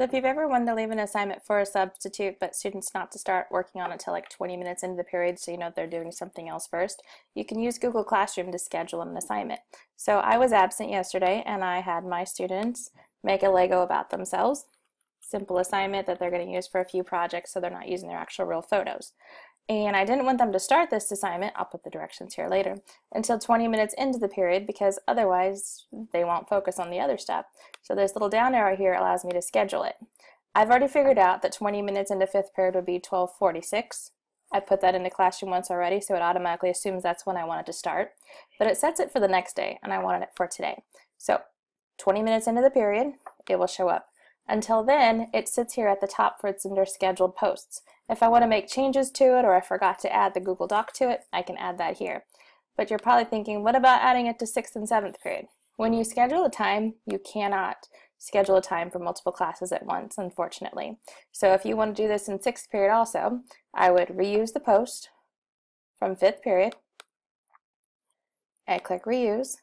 So if you've ever wanted to leave an assignment for a substitute, but students not to start working on it until like 20 minutes into the period so you know they're doing something else first, you can use Google Classroom to schedule an assignment. So I was absent yesterday and I had my students make a Lego about themselves. Simple assignment that they're going to use for a few projects so they're not using their actual real photos. And I didn't want them to start this assignment, I'll put the directions here later, until 20 minutes into the period because otherwise they won't focus on the other stuff. So this little down arrow here allows me to schedule it. I've already figured out that 20 minutes into fifth period would be 1246. I put that into Classroom once already, so it automatically assumes that's when I want it to start. But it sets it for the next day, and I wanted it for today. So 20 minutes into the period, it will show up. Until then, it sits here at the top for its under scheduled posts. If I want to make changes to it or I forgot to add the Google Doc to it, I can add that here. But you're probably thinking, what about adding it to 6th and 7th period? When you schedule a time, you cannot schedule a time for multiple classes at once, unfortunately. So if you want to do this in 6th period also, I would reuse the post from 5th period. I click reuse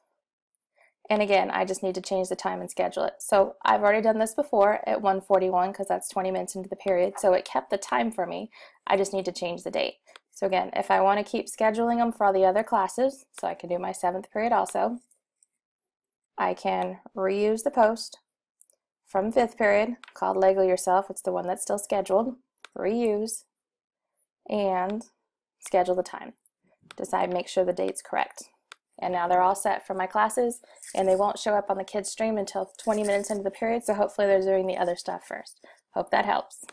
and again, I just need to change the time and schedule it. So I've already done this before at 141 because that's 20 minutes into the period. So it kept the time for me. I just need to change the date. So again, if I want to keep scheduling them for all the other classes, so I can do my seventh period also, I can reuse the post from fifth period called Lego Yourself. It's the one that's still scheduled. Reuse and schedule the time. Decide, make sure the date's correct. And now they're all set for my classes and they won't show up on the kids stream until 20 minutes into the period. So hopefully they're doing the other stuff first. Hope that helps.